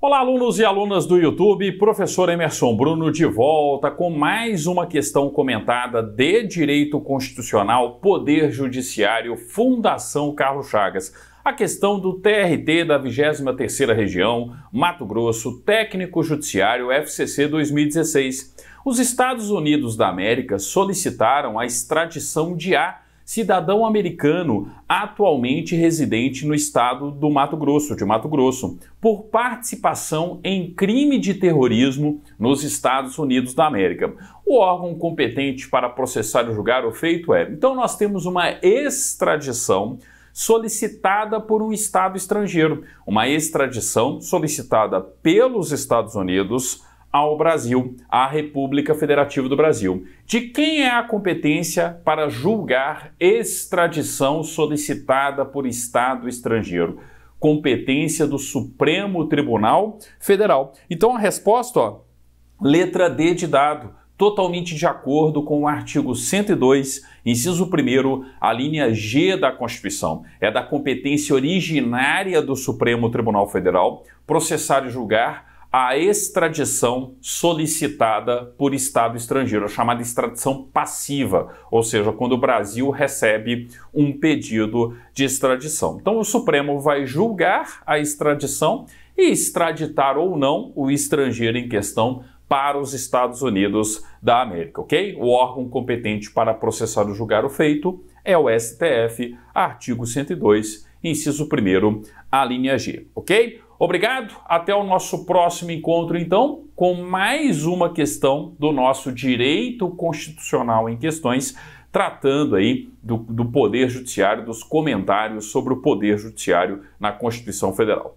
Olá, alunos e alunas do YouTube, professor Emerson Bruno de volta com mais uma questão comentada de Direito Constitucional, Poder Judiciário, Fundação Carlos Chagas. A questão do TRT da 23ª Região, Mato Grosso, Técnico Judiciário FCC 2016. Os Estados Unidos da América solicitaram a extradição de A cidadão americano atualmente residente no estado do Mato Grosso, de Mato Grosso, por participação em crime de terrorismo nos Estados Unidos da América. O órgão competente para processar e julgar o feito é. Então, nós temos uma extradição solicitada por um Estado estrangeiro, uma extradição solicitada pelos Estados Unidos ao Brasil, à República Federativa do Brasil. De quem é a competência para julgar extradição solicitada por Estado estrangeiro? Competência do Supremo Tribunal Federal. Então a resposta, ó, letra D de dado, totalmente de acordo com o artigo 102, inciso 1, a linha G da Constituição. É da competência originária do Supremo Tribunal Federal processar e julgar a extradição solicitada por Estado estrangeiro, a chamada extradição passiva, ou seja, quando o Brasil recebe um pedido de extradição. Então, o Supremo vai julgar a extradição e extraditar ou não o estrangeiro em questão para os Estados Unidos da América, ok? O órgão competente para processar ou julgar o feito é o STF, artigo 102, inciso 1, a linha G, ok? Obrigado, até o nosso próximo encontro, então, com mais uma questão do nosso direito constitucional em questões, tratando aí do, do Poder Judiciário, dos comentários sobre o Poder Judiciário na Constituição Federal.